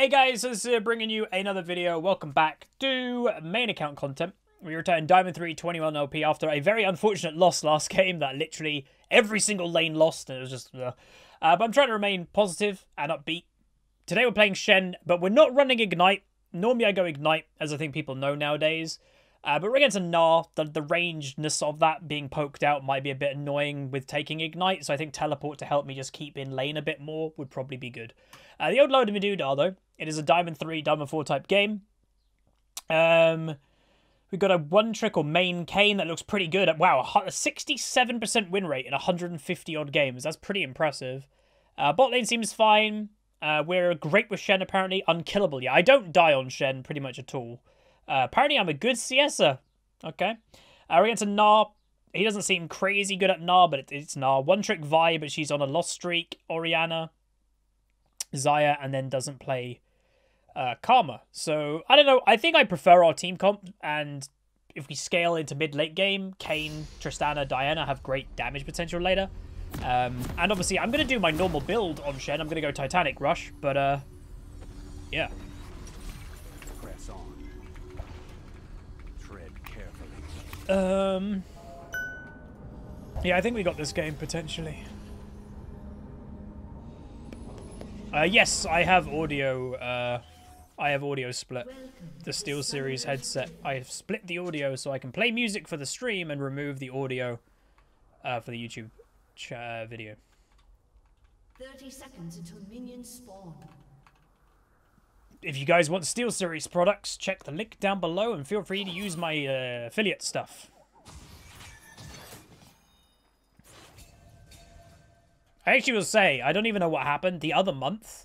Hey guys, this is uh, bringing you another video. Welcome back to main account content. We return Diamond 3 21 LP after a very unfortunate loss last game that literally every single lane lost and it was just... Uh, uh, but I'm trying to remain positive and upbeat. Today we're playing Shen, but we're not running Ignite. Normally I go Ignite, as I think people know nowadays. Uh, but we're against a Gnar. The, the rangedness of that being poked out might be a bit annoying with taking Ignite, so I think Teleport to help me just keep in lane a bit more would probably be good. Uh, the old load of Meduda, though, it is a Diamond 3, Diamond 4 type game. Um, We've got a one trick or main Kayn that looks pretty good. Wow, a 67% win rate in 150 odd games. That's pretty impressive. Uh, bot lane seems fine. Uh, we're great with Shen, apparently. Unkillable. Yeah, I don't die on Shen pretty much at all. Uh, apparently, I'm a good CSer. Okay. Uh, we're against a Gnar. He doesn't seem crazy good at Gnar, but it's Gnar. One trick Vi, but she's on a lost streak. Orianna, Xayah, and then doesn't play uh, Karma. So, I don't know. I think I prefer our team comp, and if we scale into mid-late game, Kayn, Tristana, Diana have great damage potential later. Um, and obviously, I'm going to do my normal build on Shen. I'm going to go Titanic Rush, but, uh, yeah. Press on. Tread carefully. Um, yeah, I think we got this game, potentially. Uh, yes, I have audio, uh, I have audio split. The SteelSeries headset. I have split the audio so I can play music for the stream and remove the audio uh, for the YouTube uh, video. 30 seconds until minions spawn. If you guys want SteelSeries products, check the link down below and feel free to use my uh, affiliate stuff. I actually will say, I don't even know what happened. The other month,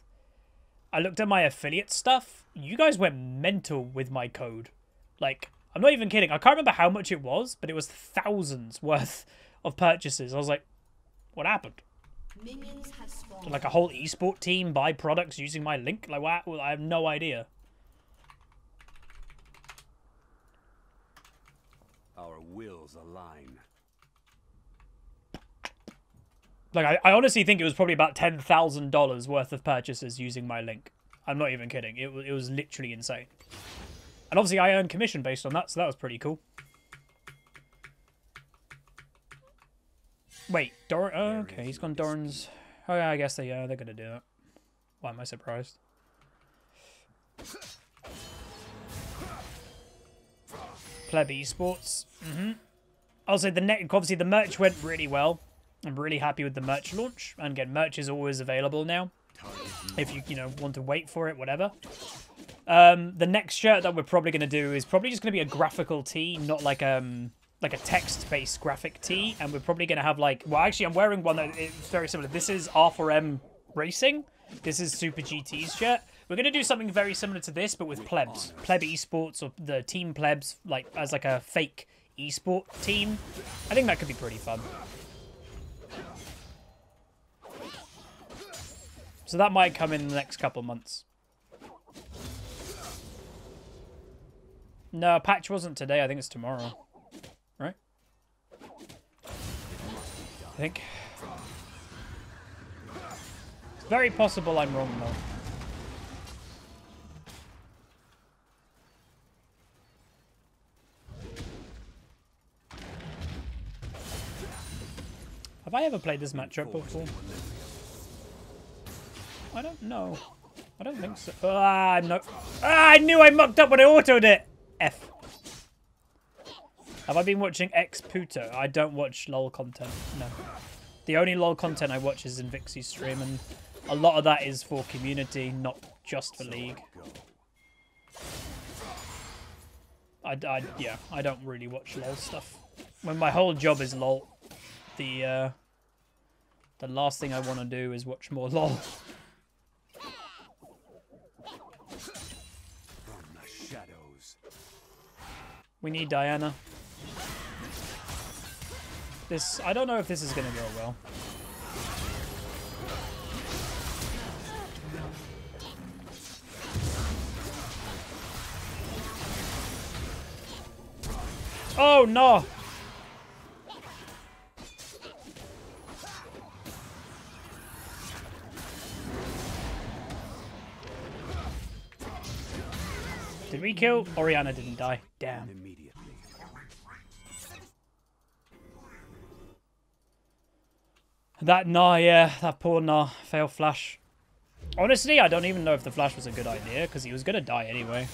I looked at my affiliate stuff you guys went mental with my code. Like, I'm not even kidding. I can't remember how much it was, but it was thousands worth of purchases. I was like, what happened? Minions have like a whole esport team buy products using my link? Like, what? Well, I have no idea. Our wills align. Like, I, I honestly think it was probably about $10,000 worth of purchases using my link. I'm not even kidding. It, it was literally insane. And obviously I earned commission based on that, so that was pretty cool. Wait, Dor- oh, okay, he's gone Doran's... Oh yeah, I guess they, uh, they're gonna do that. Why am I surprised? Pleb Esports. Mm-hmm. I'll say the net, obviously the merch went really well. I'm really happy with the merch launch. And again, merch is always available now if you you know want to wait for it, whatever. Um, the next shirt that we're probably going to do is probably just going to be a graphical tee, not like um like a text-based graphic tee, and we're probably going to have like well, actually, I'm wearing one that is very similar. This is R4M Racing. This is Super GT's shirt. We're going to do something very similar to this, but with plebs, pleb esports or the team plebs, like as like a fake esport team. I think that could be pretty fun. So that might come in the next couple months. No, patch wasn't today. I think it's tomorrow. Right? I think. It's very possible I'm wrong, though. Have I ever played this matchup before? I don't know. I don't think so. Ah, no. Ah, I knew I mucked up when I autoed it. F. Have I been watching X Puto? I don't watch LOL content. No. The only LOL content I watch is in Vixie's stream, and a lot of that is for community, not just for League. I, I, yeah, I don't really watch LOL stuff. When my whole job is LOL, the, uh, the last thing I want to do is watch more LOL. We need Diana. This, I don't know if this is going to go well. Oh, no! Did we kill? Orianna didn't die. Damn. That nah, yeah, that poor Gnar. Fail flash. Honestly, I don't even know if the flash was a good idea, because he was going to die anyway.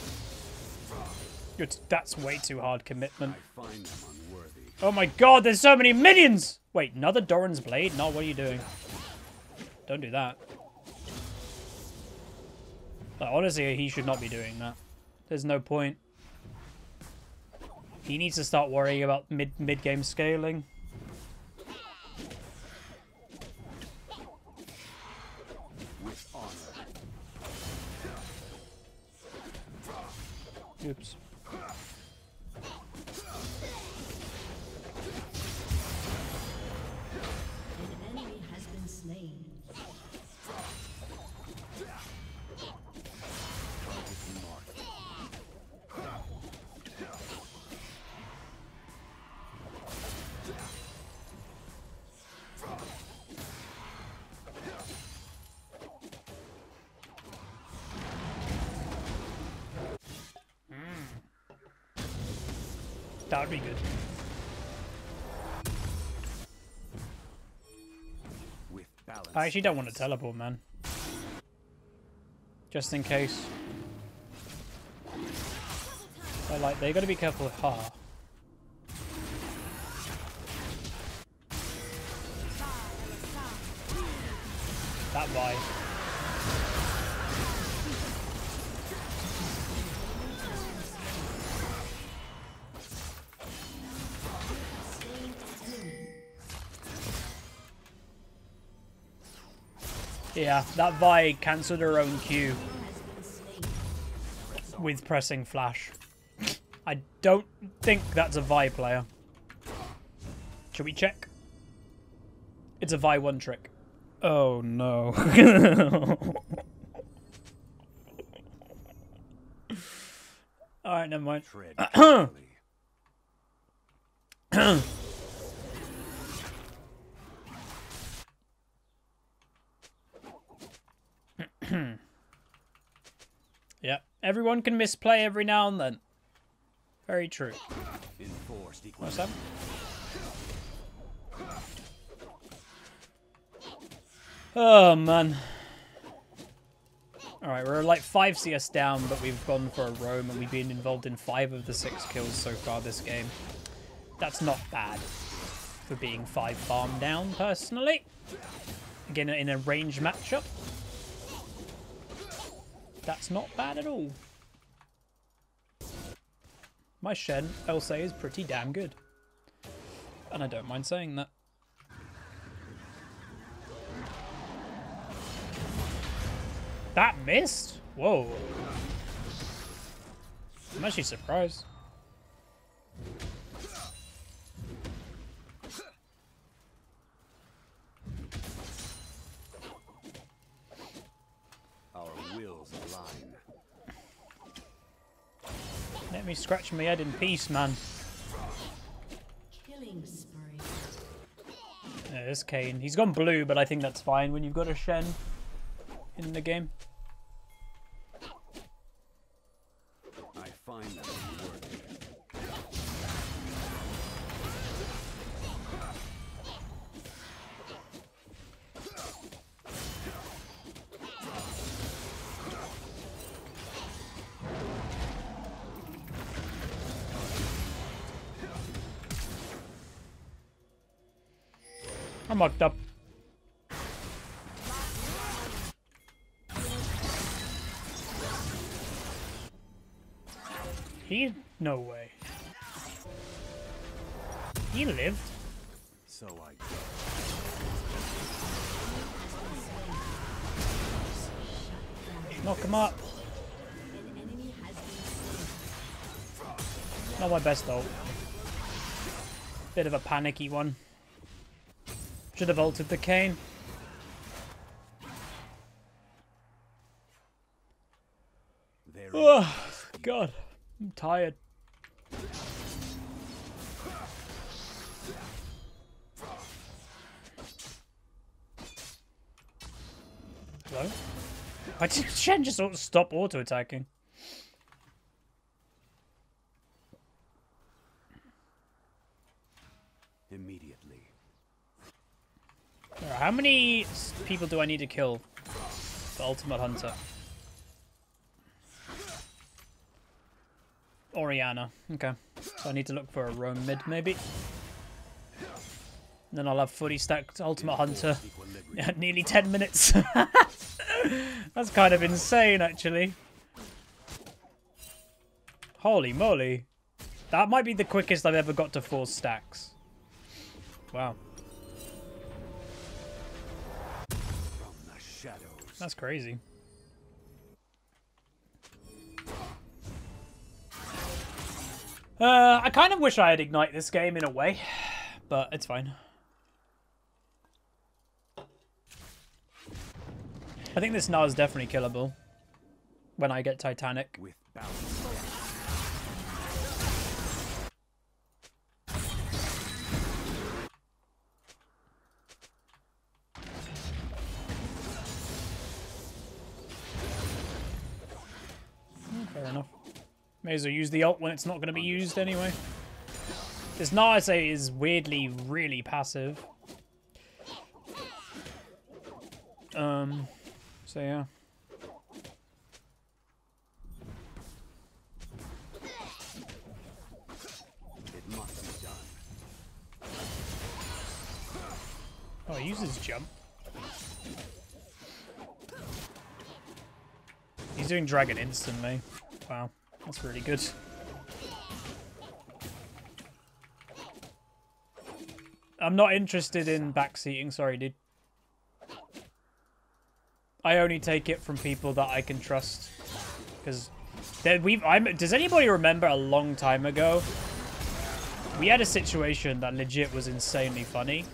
It's, that's way too hard commitment. Oh my god, there's so many minions! Wait, another Doran's Blade? No, what are you doing? Don't do that. Honestly, he should not be doing that. There's no point. He needs to start worrying about mid mid game scaling. Oops. That would be good. I actually don't want to teleport, man. Just in case. But like, they gotta be careful with Ha. That vibe. Yeah, that Vi cancelled her own Q with pressing flash. I don't think that's a Vi player. Should we check? It's a Vi one trick. Oh no. Alright, never mind. Tread carefully. Yeah, everyone can misplay every now and then. Very true. What's up? Oh man. Alright, we're like 5 CS down, but we've gone for a roam and we've been involved in 5 of the 6 kills so far this game. That's not bad for being 5 farm down, personally. Again, in a range matchup. That's not bad at all. My Shen, I'll say, is pretty damn good. And I don't mind saying that. That missed? Whoa. I'm actually surprised. Our wills align. Let me scratch my head in peace, man. Yeah, Kayn. He's gone blue, but I think that's fine when you've got a Shen in the game. Mucked up. He... no way. He lived. So I go. Knock him up. An enemy has been slain. Not my best though. Bit of a panicky one. Should have altered the Kayn. There Oh, God. I'm tired. Hello? Why did Shen just sort of stop auto-attacking? Immediately. Alright, How many people do I need to kill for Ultimate Hunter? Orianna. Okay. So I need to look for a roam mid, maybe. then I'll have fully stacked Ultimate Hunter at nearly 10 minutes. That's kind of insane, actually. Holy moly. That might be the quickest I've ever got to four stacks. Wow. That's crazy. Uh, I kind of wish I had Ignite this game in a way, but it's fine. I think this now is definitely killable when I get Titanic. With balance. Fair enough. May as well use the ult when it's not going to be used anyway. This Naruto is weirdly really passive. Um, so yeah. It must be done. Oh, he uses jump. He's doing dragon instantly. Wow, that's really good. I'm not interested in backseating, sorry, dude. I only take it from people that I can trust. Because we've I'm does anybody remember a long time ago? We had a situation that legit was insanely funny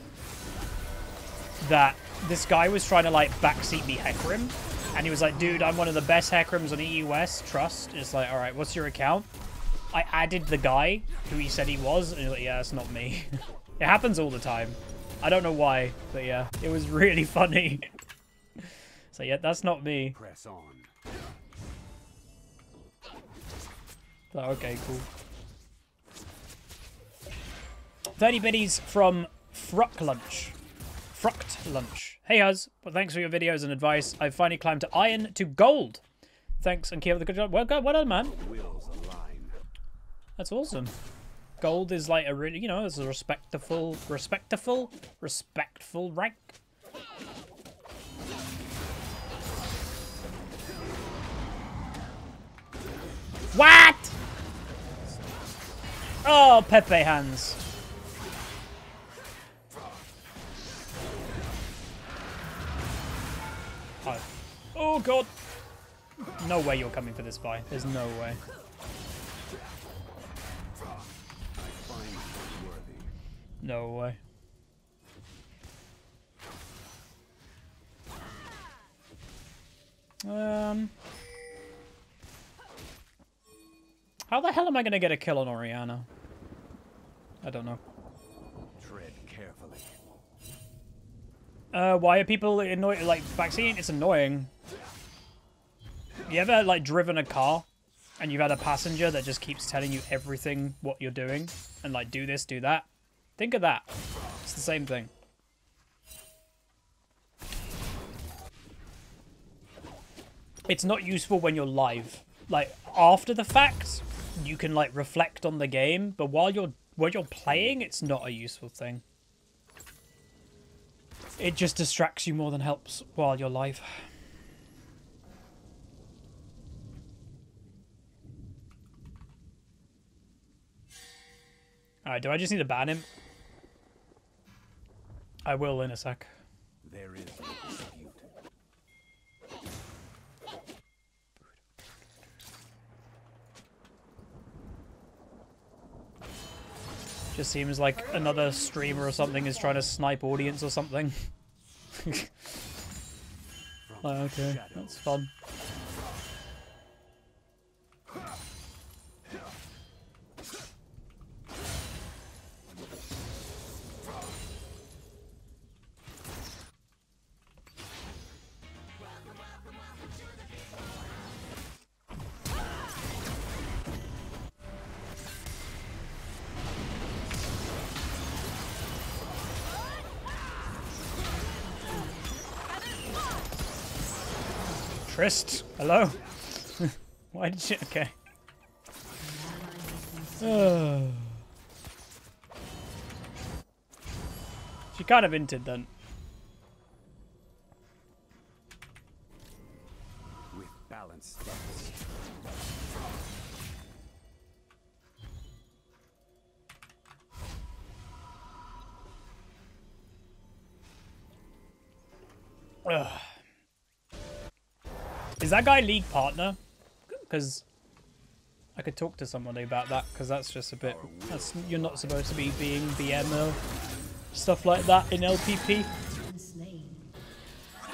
that this guy was trying to like backseat me Hecarim, and he was like, "Dude, I'm one of the best Hecarims on EUS. Trust." It's like, "All right, what's your account?" I added the guy who he said he was, and he's like, "Yeah, it's not me." it happens all the time. I don't know why, but yeah, it was really funny. so yeah, that's not me. Press on. So, okay, cool. 30 biddies from Fruck Lunch. Fruct Lunch. Hey, Huz. Well, thanks for your videos and advice. I've finally climbed to iron to gold. Thanks and keep up the good job. Well well done, man. That's awesome. Gold is like a really, you know, it's a respectful, respectful, respectful rank. What? Oh, Pepe hands. Oh god. No way you're coming for this fight. There's no way. I find you worthy. No way. Um. How the hell am I going to get a kill on Orianna? I don't know. Tread carefully. Uh, why are people annoyed? Like, vaccine, it's annoying. You ever, like, driven a car and you've had a passenger that just keeps telling you everything what you're doing and, like, do this, do that? Think of that. It's the same thing. It's not useful when you're live. Like, after the fact, you can, like, reflect on the game, but while you're while you're playing, it's not a useful thing. It just distracts you more than helps while you're live. Alright, do I just need to ban him? I will in a sec. There is. Just seems like another streamer or something is trying to snipe audience or something. Okay, that's fun. Hello? Why did you... Okay. She kind of hinted then. With balanced steps. Ugh. Is that guy league partner? Because I could talk to somebody about that. Because that's just a bit. You're not supposed to be being BM or stuff like that in LPP.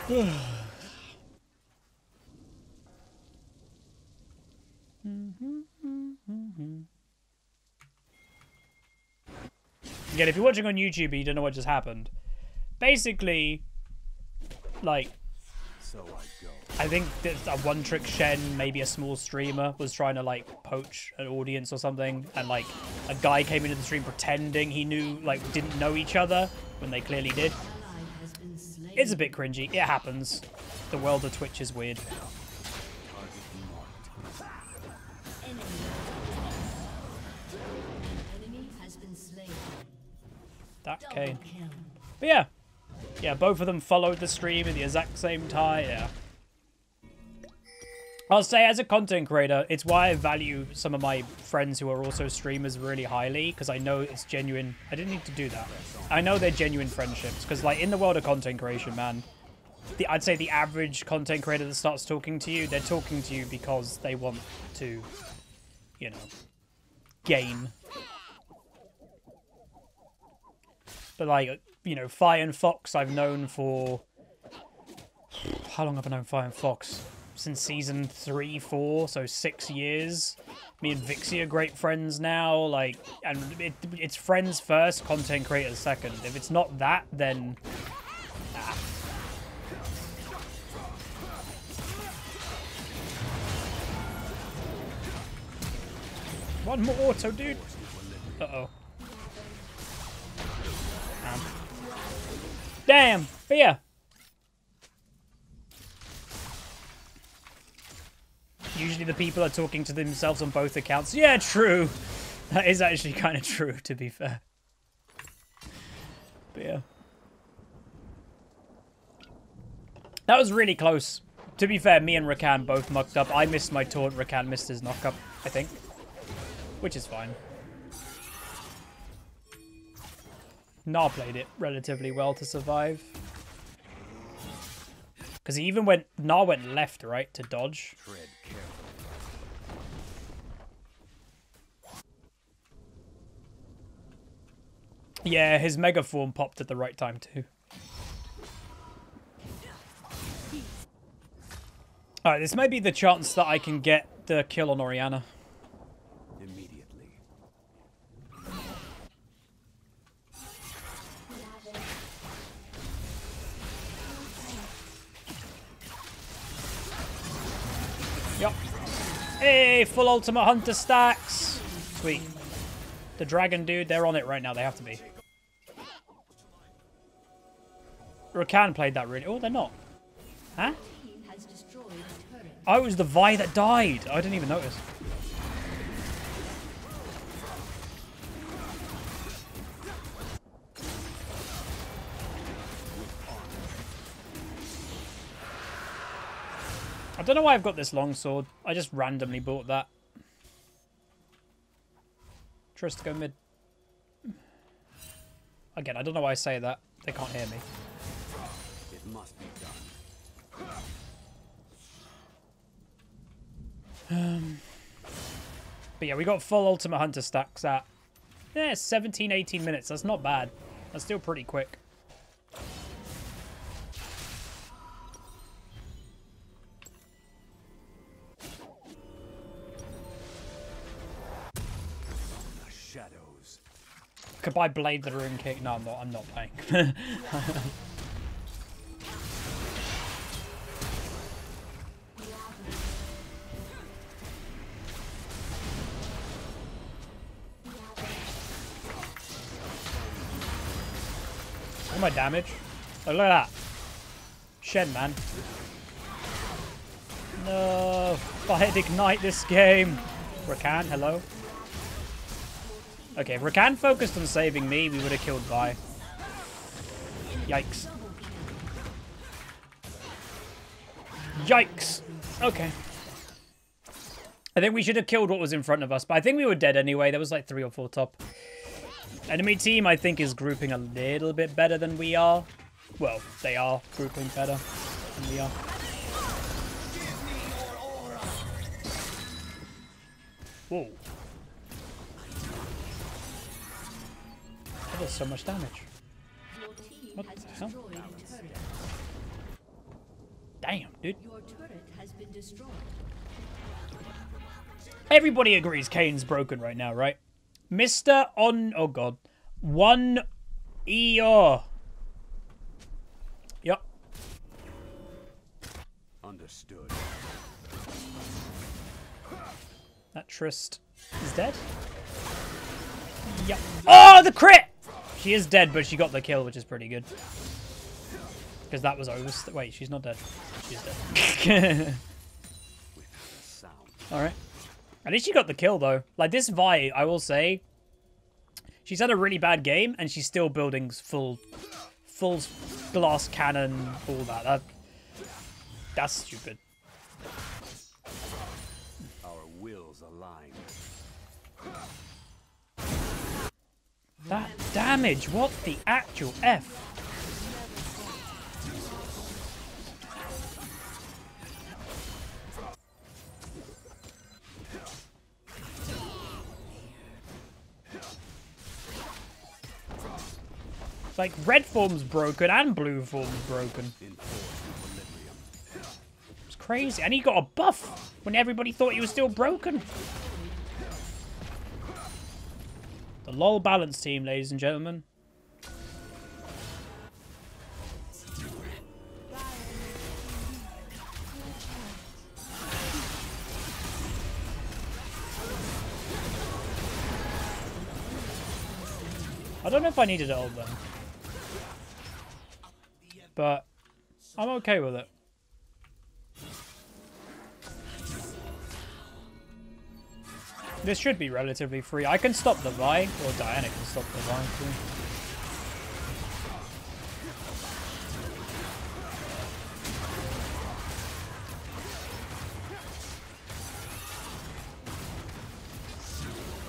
Again, if you're watching on YouTube and you don't know what just happened, basically, like So I go. I think that a one trick Shen, maybe a small streamer, was trying to like poach an audience or something, and like a guy came into the stream pretending he knew, like didn't know each other when they clearly did. It's a bit cringy. It happens. The world of Twitch is weird. That Kayn. But yeah. Yeah, both of them followed the stream at the exact same time. Yeah. I'll say as a content creator, it's why I value some of my friends who are also streamers really highly because I know it's genuine. I didn't need to do that. I know they're genuine friendships because like in the world of content creation, man, the, I'd say the average content creator that starts talking to you, they're talking to you because they want to, you know, gain. But like, you know, Fire and Fox, I've known for how long have I known Fire and Fox? Since season three, four, so six years. Me and Vixie are great friends now. Like, and it, it's friends first, content creators second. If it's not that, then ah. One more auto, dude. Uh oh. Damn. But yeah. Usually the people are talking to themselves on both accounts. Yeah, true. That is actually kind of true, to be fair. But yeah. That was really close. To be fair, me and Rakan both mucked up. I missed my taunt, Rakan missed his knockup, I think. Which is fine. Gnar played it relatively well to survive. Because he even went... Gnar went left, right, to dodge. Yeah, his mega form popped at the right time too. Alright, this may be the chance that I can get the kill on Orianna. Hey, full ultimate hunter stacks. Sweet. The dragon dude, they're on it right now. They have to be. Rakan played that really. Oh, they're not. Huh? Team has destroyed a turret. Oh, it was the Vi that died. I didn't even notice. I don't know why I've got this longsword. I just randomly bought that. Trust to go mid. Again, I don't know why I say that. They can't hear me. It must be done. Um, but yeah, we got full Ultimate Hunter stacks at yeah, 17, 18 minutes. That's not bad. That's still pretty quick. Could buy Blade the Ruined King. No, I'm not. I'm not playing. At my damage. Oh, look at that. Shed, man. No. I had ignite this game. Rakan, hello. Okay, if Rakan focused on saving me, we would have killed Vi. Yikes. Yikes. Okay. I think we should have killed what was in front of us, but I think we were dead anyway. There was like three or four top. Enemy team, I think, is grouping a little bit better than we are. Well, they are grouping better than we are. Whoa. That does so much damage. What the hell? destroyed a turret. Damn, dude. Your turret has been destroyed. Everybody agrees Kayn's broken right now, right? Mr. On... Oh, God. One ER. Yep. Understood. That Trist is dead. Yep. Oh, the crit! She is dead, but she got the kill, which is pretty good. Because that was over. Wait, she's not dead. She's dead. Alright. At least she got the kill, though. Like, this Vi, I will say, she's had a really bad game, and she's still building full, full glass cannon, all that. that that's stupid. That damage, what the actual F? Like, red form's broken and blue form's broken. It's crazy. And he got a buff when everybody thought he was still broken. LOL balance team, ladies and gentlemen. I don't know if I needed it all then. But I'm okay with it. This should be relatively free. I can stop the Vi, or Diana can stop the Vi too.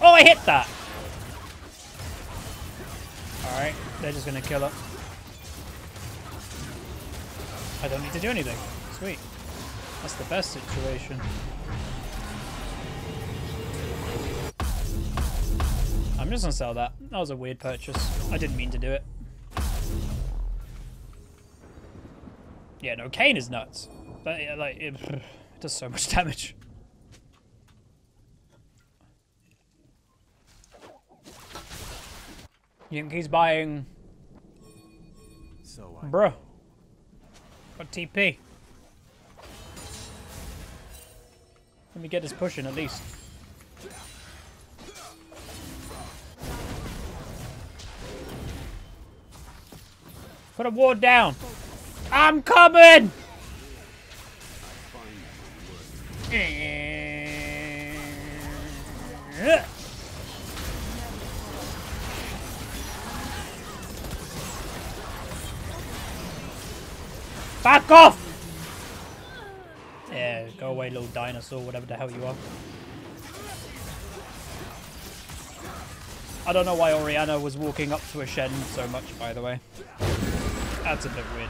Oh, I hit that! Alright, they're just gonna kill her. I don't need to do anything. Sweet. That's the best situation. I'm just gonna sell that. That was a weird purchase. I didn't mean to do it. Yeah, no, Kayn is nuts. But yeah, like it, it does so much damage. You think he's buying So I Bruh. Got TP. Let me get this pushing at least. Put a ward down. I'm coming! Back off! Yeah, go away, little dinosaur, whatever the hell you are. I don't know why Orianna was walking up to a Shen so much, by the way. That's a bit weird.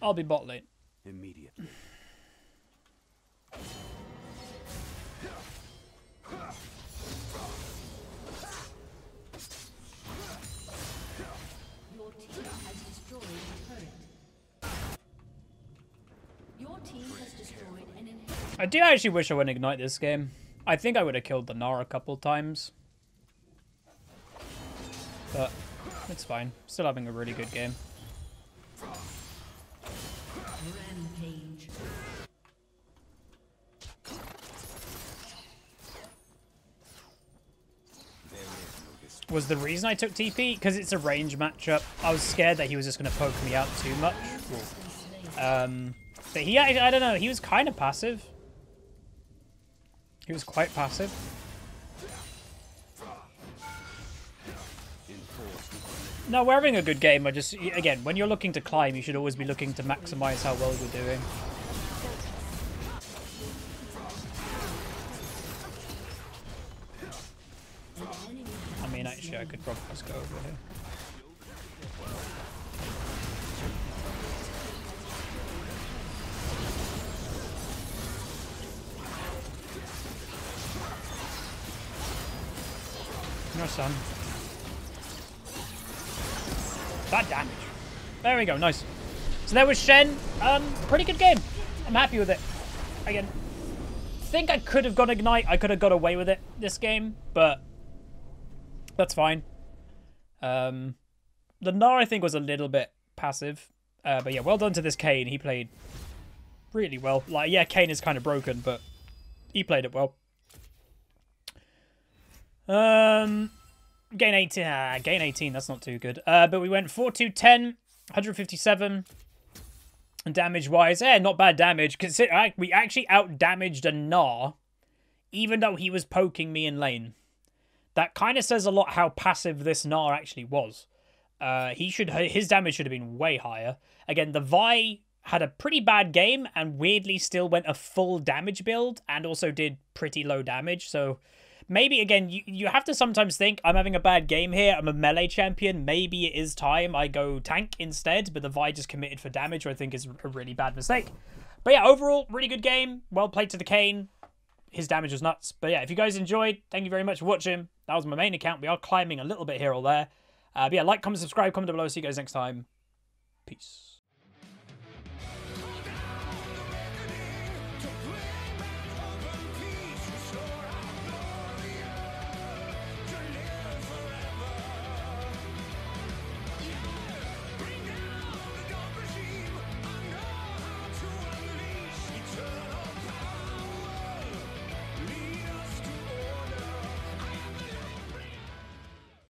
I'll be bot lane. immediately. Your team has destroyed a turret. Your team has destroyed an inhibitor. I do actually wish I wouldn't ignite this game. I think I would have killed the Nara a couple times. But it's fine. Still having a really good game. Rampage. There is no was the reason I took TP because it's a range matchup. I was scared that he was just going to poke me out too much. Um, but he, I, I don't know, he was kind of passive. He was quite passive. No, we're having a good game. I just, again, when you're looking to climb, you should always be looking to maximize how well you're doing. That damage. There we go, nice. So there was Shen. Um, pretty good game. I'm happy with it. Again, think I could have got Ignite. I could have got away with it this game, but that's fine. Um, the Gnar, I think, was a little bit passive. Uh, but yeah, well done to this Kayn. He played really well. Like, yeah, Kayn is kind of broken, but he played it well. Um, gain 18. Ah, gain 18. That's not too good. Uh, but we went 4 2 10, 157. And damage wise, eh, not bad damage. Consider we actually out damaged a Gnar, even though he was poking me in lane. That kind of says a lot how passive this Gnar actually was. Uh, he should his damage should have been way higher. Again, the Vi had a pretty bad game and weirdly still went a full damage build and also did pretty low damage. So maybe again you, you have to sometimes think i'm having a bad game here. I'm a melee champion. Maybe it is time i go tank instead. But the vi just committed for damage which i think is a really bad mistake. But yeah overall really good game. Well played to the Kayn his damage was nuts. But yeah if you guys enjoyed thank you very much for watching. That was my main account. We are climbing a little bit here or there. Uh, but yeah like comment subscribe comment down below. See you guys next time. Peace